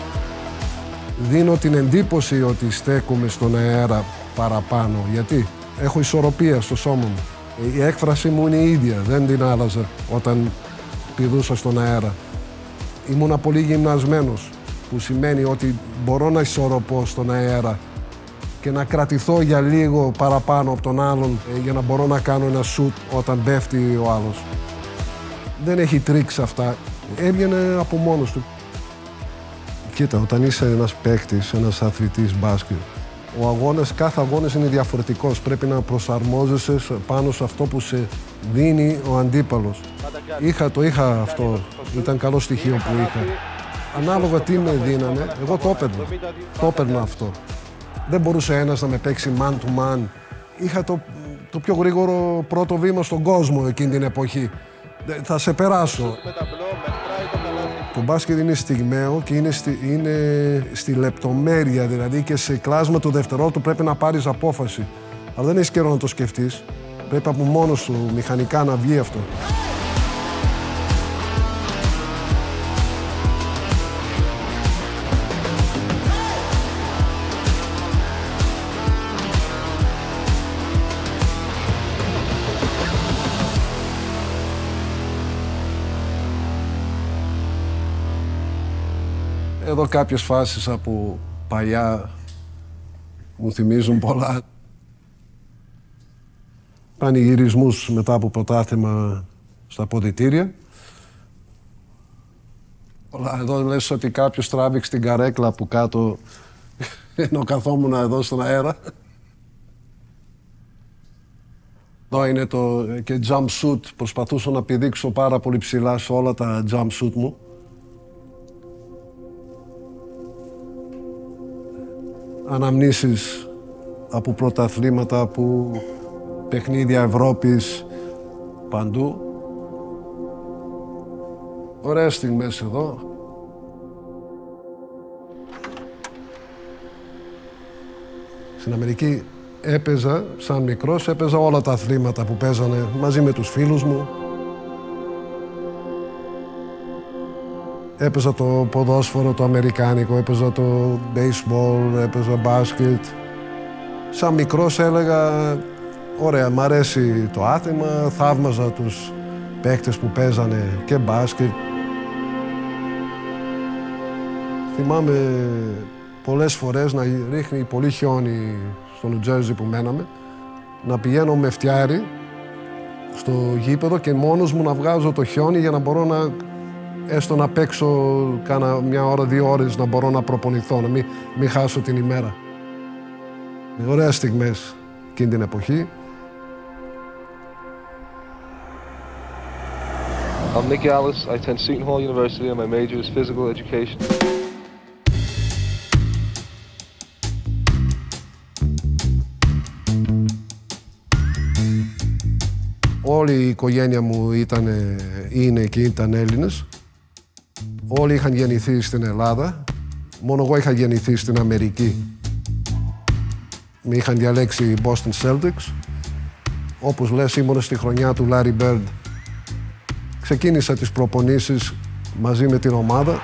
Δίνω την εντύπωση ότι στέκομαι στον αέρα παραπάνω. Γιατί; Έχω ισορροπία στο σώμα μου. Η έκφραση μου είναι η ίδια. Δεν την άλλαζα όταν πηδούσα στον αέρα. Ήμουνα πολύ γυμνασμένος, που σημαίνει ότι μπορώ να ισορροπώ στον αέρα και να κρατηθώ για λίγο παραπάνω από τον άλλον ε, για να μπορώ να κάνω ένα σουτ όταν πέφτει ο άλλος. Δεν έχει τρίξ αυτά. Έβγαινε από μόνος του. Κοίτα, όταν είσαι ένας παίκτης, ένας αθλητής μπάσκετ, ο αγώνας, κάθε αγώνας είναι διαφορετικός. Πρέπει να προσαρμόζεσαι σε- πάνω σε αυτό που σε δίνει ο αντίπαλος. Είχα, το είχα αυτό. Ήταν καλό στοιχείο που είχα. Ανάλογα τι με δίνανε, εγώ το έπαιρνα. Το έπαιρνα αυτό. Δεν μπορούσε ένας να με παίξει man to man. Είχα το, το πιο γρήγορο πρώτο βήμα στον κόσμο εκείνη την εποχή. Δεν- Θα σε περάσω. Το μπάσκετ είναι στιγμαίο και είναι στη, είναι στη λεπτομέρεια, δηλαδή και σε κλάσμα του δευτερόλεπτου πρέπει να πάρεις απόφαση. Αλλά δεν έχεις καιρό να το σκεφτείς. Πρέπει από μόνος σου μηχανικά να βγει αυτό. Εδώ κάποιες φάσεις από παλιά μου θυμίζουν πολλά. Πανηγυρισμούς μετά από πρωτάθλημα στα ποδητήρια. Πολλά. Εδώ λες ότι κάποιος τράβηξε την καρέκλα από κάτω ενώ καθόμουν εδώ στον αέρα. Εδώ είναι το και jump shoot. Προσπαθούσα να πηδήξω πάρα πολύ ψηλά σε όλα τα jump shoot μου. Αναμνήσεις από πρωταθλήματα, από παιχνίδια Ευρώπης, παντού. Ωραίες στιγμές εδώ. Στην Αμερική έπαιζα, σαν μικρός, έπαιζα όλα τα αθλήματα που παίζανε μαζί με τους φίλους μου. Έπαιζα το ποδόσφαιρο, το αμερικάνικο, έπαιζα το baseball, έπαιζα μπάσκετ. Σαν μικρός έλεγα, ωραία, μ' αρέσει το άθλημα, θαύμαζα τους παίκτες που παίζανε και μπάσκετ. Θυμάμαι πολλές φορές να ρίχνει πολύ χιόνι στο Νου Τζέρζι που μέναμε, να πηγαίνω με φτιάρι στο γήπεδο και μόνος μου να βγάζω το χιόνι για να μπορώ να έστω να παίξω κάνα μια ώρα, δύο ώρες να μπορώ να προπονηθώ, να μην, μην χάσω την ημέρα. Ωραίες στιγμές εκείνη την εποχή. I'm Nick Alice. I attend Seton Hall University and my major is physical education. Όλη η οικογένεια μου ήταν, είναι και ήταν Έλληνες. Όλοι είχαν γεννηθεί στην Ελλάδα. Μόνο εγώ είχα γεννηθεί στην Αμερική. Με είχαν διαλέξει οι Boston Celtics. Όπως λες, ήμουν στη χρονιά του Larry Bird. Ξεκίνησα τις προπονήσεις μαζί με την ομάδα.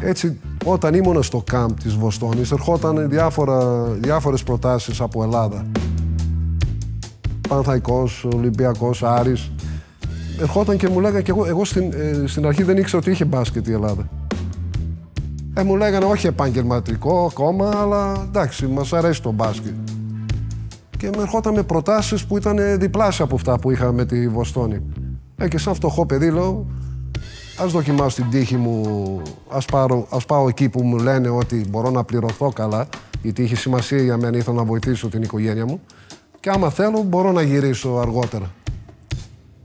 Έτσι, όταν ήμουν στο κάμπ της Βοστόνης, ερχόταν διάφορα, διάφορες προτάσεις από Ελλάδα. Πανθαϊκός, Ολυμπιακός, Άρης. Ερχόταν και μου λέγανε και εγώ, εγώ στην, ε, στην αρχή δεν ήξερα ότι είχε μπάσκετ η Ελλάδα. Ε, μου λέγανε όχι επαγγελματικό ακόμα, αλλά εντάξει, μας αρέσει το μπάσκετ. Και με ερχόταν με προτάσεις που ήταν διπλάσια από αυτά που είχα με τη Βοστόνη. Ε, και σαν φτωχό παιδί λέω, ας δοκιμάσω την τύχη μου, ας, πάρω, ας πάω εκεί που μου λένε ότι μπορώ να πληρωθώ καλά, γιατί είχε σημασία για μένα, ήθελα να βοηθήσω την οικογένεια μου. Και άμα θέλω, μπορώ να γυρίσω αργότερα.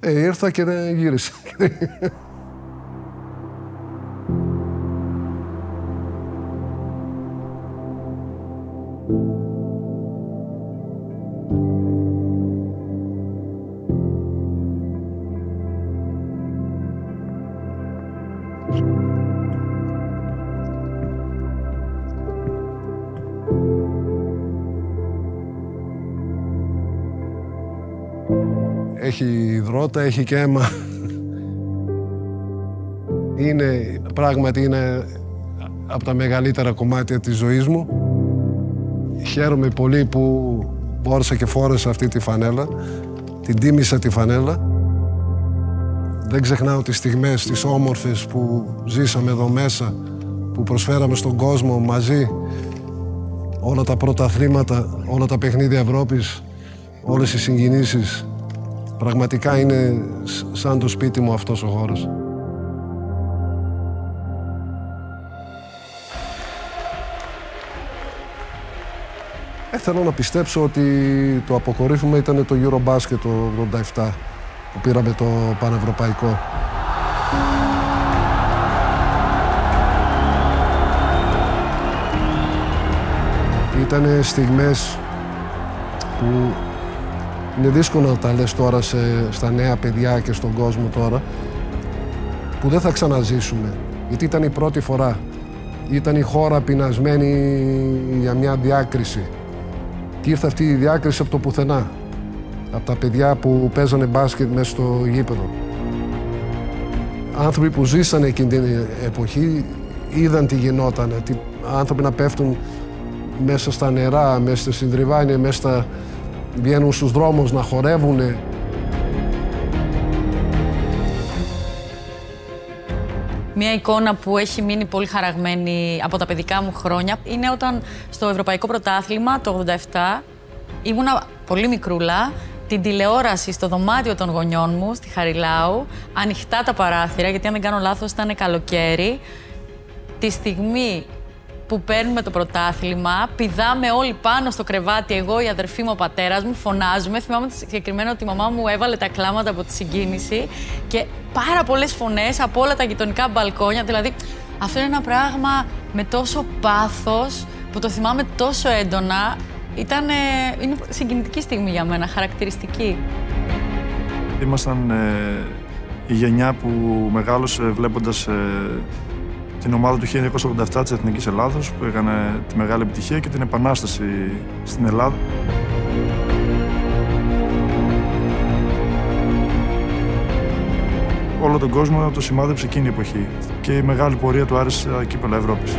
Ε, ήρθα και δεν γύρισα. Έχει υδρότα, έχει και αίμα. Είναι, πράγματι είναι από τα μεγαλύτερα κομμάτια της ζωής μου. Χαίρομαι πολύ που μπόρεσα και φόρεσα αυτή τη φανέλα. Την τίμησα τη φανέλα. Δεν ξεχνάω τις στιγμές, τις όμορφες που ζήσαμε εδώ μέσα, που προσφέραμε στον κόσμο μαζί όλα τα πρώτα αθλήματα, όλα τα παιχνίδια Ευρώπης, όλες οι συγκινήσεις. Πραγματικά είναι σαν το σπίτι μου αυτός ο χώρος. Ε, θέλω να πιστέψω ότι το αποκορύφωμα ήταν το Eurobasket το 87 που πήραμε το Πανευρωπαϊκό. Ήταν στιγμές που είναι δύσκολο να τα λες τώρα σε, στα νέα παιδιά και στον κόσμο τώρα που δεν θα ξαναζήσουμε γιατί ήταν η πρώτη φορά ήταν η χώρα πεινασμένη για μια διάκριση και ήρθε αυτή η διάκριση από το πουθενά; Από τα παιδιά που παίζανε μπάσκετ μέσα στο γήπεδο. Άνθρωποι που ζήσανε εκείνη την εποχή είδαν τι γινόταν. Τι, άνθρωποι να πέφτουν μέσα στα νερά, μέσα στα συντριβάνια, μέσα στα... βγαίνουν στους δρόμους να χορεύουν. Μια εικόνα που έχει μείνει πολύ χαραγμένη από τα παιδικά μου χρόνια είναι όταν στο Ευρωπαϊκό Πρωτάθλημα το 87 ήμουνα πολύ μικρούλα την τηλεόραση στο δωμάτιο των γονιών μου, στη Χαριλάου, ανοιχτά τα παράθυρα, γιατί αν δεν κάνω λάθος ήταν καλοκαίρι. Τη στιγμή που παίρνουμε το πρωτάθλημα, πηδάμε όλοι πάνω στο κρεβάτι, εγώ, η αδερφή μου, ο πατέρας μου, φωνάζουμε. Θυμάμαι συγκεκριμένα ότι η μαμά μου έβαλε τα κλάματα από τη συγκίνηση και πάρα πολλές φωνές από όλα τα γειτονικά μπαλκόνια. Δηλαδή, αυτό είναι ένα πράγμα με τόσο πάθος που το θυμάμαι τόσο έντονα ήταν είναι συγκινητική στιγμή για μένα, χαρακτηριστική. Ήμασταν ε, η γενιά που μεγάλωσε βλέποντας ε, την ομάδα του 1987 της Εθνικής Ελλάδος που έκανε τη μεγάλη επιτυχία και την επανάσταση στην Ελλάδα. Όλο τον κόσμο το σημάδεψε εκείνη η εποχή και η μεγάλη πορεία του Άρης στα κύπελα Ευρώπης.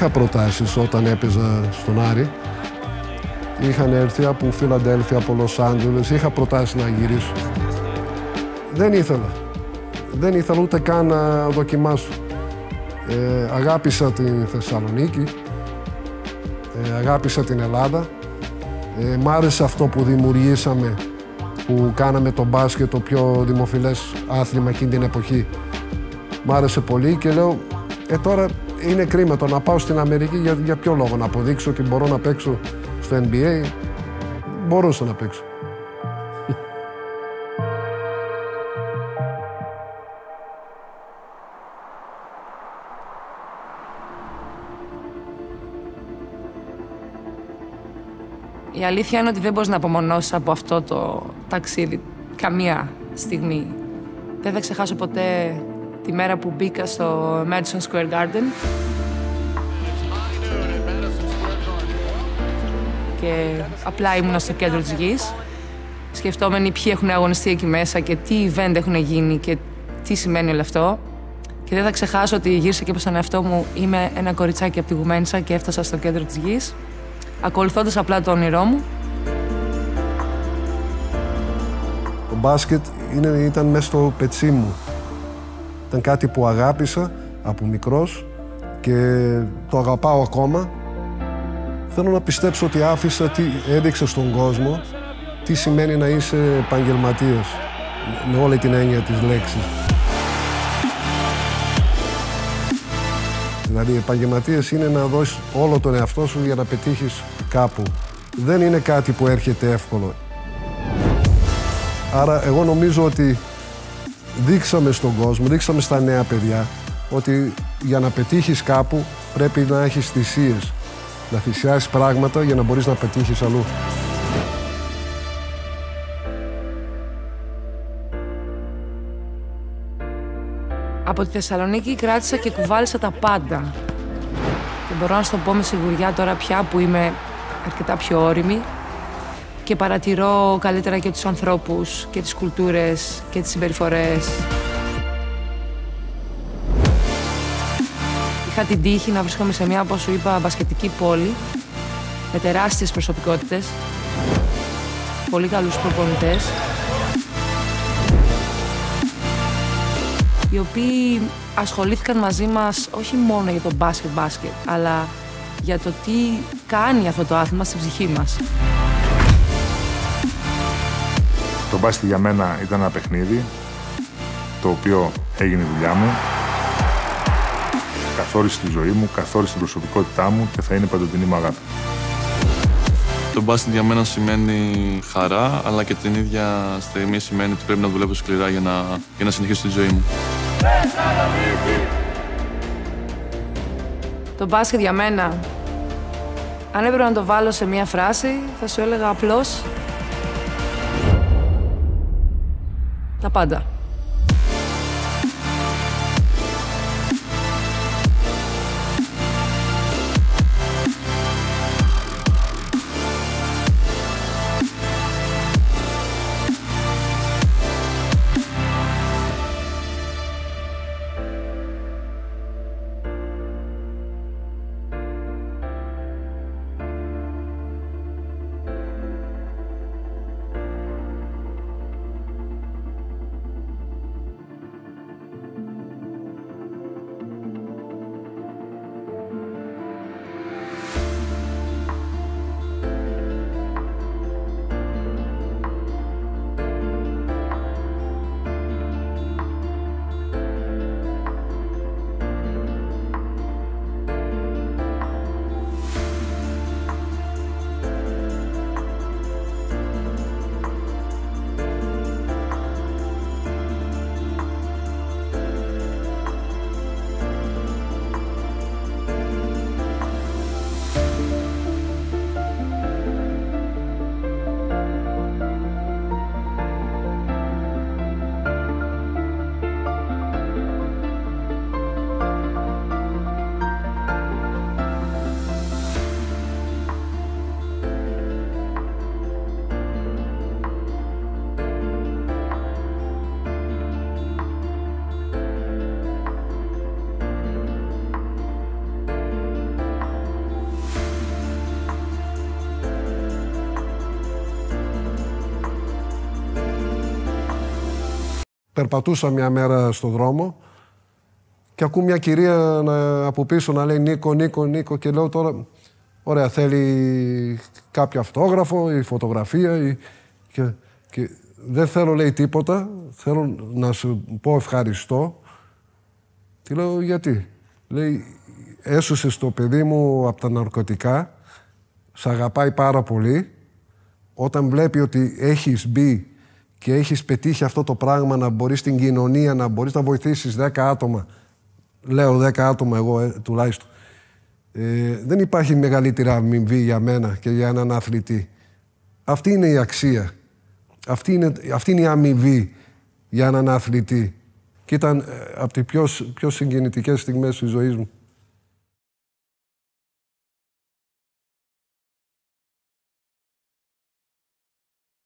Είχα προτάσεις όταν έπαιζα στον Άρη. Είχαν έρθει από Φιλαντέλφια, από Λος Άντζελες. Είχα προτάσεις να γυρίσω. Δεν ήθελα. Δεν ήθελα ούτε καν να δοκιμάσω. Ε, αγάπησα την Θεσσαλονίκη. Ε, αγάπησα την Ελλάδα. Ε, μ' άρεσε αυτό που δημιουργήσαμε, που κάναμε το μπάσκετ το πιο δημοφιλές άθλημα εκείνη την εποχή. Μ' άρεσε πολύ και λέω, ε τώρα είναι κρίμα το να πάω στην Αμερική για, για ποιο λόγο να αποδείξω και μπορώ να παίξω στο NBA. Μπορούσα να παίξω. Η αλήθεια είναι ότι δεν μπορείς να απομονώσεις από αυτό το ταξίδι καμία στιγμή. Δεν θα ξεχάσω ποτέ τη μέρα που μπήκα στο Madison Square Garden. Και απλά ήμουνα στο κέντρο της γης σκεφτόμενοι ποιοι έχουν αγωνιστεί εκεί μέσα και τι event έχουν γίνει και τι σημαίνει όλο αυτό. Και δεν θα ξεχάσω ότι γύρισα και είπα στον εαυτό μου είμαι ένα κοριτσάκι από τη Γουμένσα και έφτασα στο κέντρο της γης ακολουθώντας απλά το όνειρό μου. Το μπάσκετ είναι, ήταν μέσα στο πετσί μου. Ήταν κάτι που αγάπησα από μικρός και το αγαπάω ακόμα. Θέλω να πιστέψω ότι άφησα, τι έδειξε στον κόσμο τι σημαίνει να είσαι επαγγελματίας με όλη την έννοια της λέξης. Δηλαδή, επαγγελματίας είναι να δώσεις όλο τον εαυτό σου για να πετύχεις κάπου. Δεν είναι κάτι που έρχεται εύκολο. Άρα, εγώ νομίζω ότι δείξαμε στον κόσμο, δείξαμε στα νέα παιδιά ότι για να πετύχεις κάπου πρέπει να έχεις θυσίες. Να θυσιάσεις πράγματα για να μπορείς να πετύχεις αλλού. Από τη Θεσσαλονίκη κράτησα και κουβάλισα τα πάντα. Και μπορώ να σου το πω με σιγουριά τώρα πια που είμαι αρκετά πιο όρημη και παρατηρώ καλύτερα και τους ανθρώπους και τις κουλτούρες και τις συμπεριφορές. Είχα την τύχη να βρίσκομαι σε μια, όπως σου είπα, μπασκετική πόλη με τεράστιες προσωπικότητες, πολύ καλούς προπονητές οι οποίοι ασχολήθηκαν μαζί μας όχι μόνο για το μπάσκετ μπάσκετ, αλλά για το τι κάνει αυτό το άθλημα στην ψυχή μας. Το μπάσκετ για μένα ήταν ένα παιχνίδι, το οποίο έγινε η δουλειά μου, καθόρισε τη ζωή μου, καθόρισε την προσωπικότητά μου και θα είναι παντοτινή μου αγάπη. Το μπάσκετ για μένα σημαίνει χαρά, αλλά και την ίδια στιγμή σημαίνει ότι πρέπει να δουλεύω σκληρά για να, για να συνεχίσω τη ζωή μου. Το μπάσκετ για μένα, αν έπρεπε να το βάλω σε μία φράση, θα σου έλεγα απλώς τα πάντα. Περπατούσα μια μέρα στο δρόμο και ακούω μια κυρία να, από πίσω να λέει Νίκο, Νίκο, Νίκο και λέω τώρα, ωραία, θέλει κάποιο αυτόγραφο ή φωτογραφία ή... Και, και δεν θέλω λέει τίποτα, θέλω να σου πω ευχαριστώ. Τι λέω γιατί; Λέει, έσωσε το παιδί μου από τα ναρκωτικά, σ' αγαπάει πάρα πολύ. Όταν βλέπει ότι έχεις μπει και έχεις πετύχει αυτό το πράγμα να μπορείς στην κοινωνία, να μπορείς να βοηθήσεις 10 άτομα, λέω 10 άτομα εγώ ε, τουλάχιστον, ε, δεν υπάρχει μεγαλύτερη αμοιβή για μένα και για έναν αθλητή. Αυτή είναι η αξία. Αυτή είναι, αυτή είναι η αμοιβή για έναν αθλητή. Και ήταν ε, από τις πιο, πιο συγκινητικές στιγμές της ζωής μου.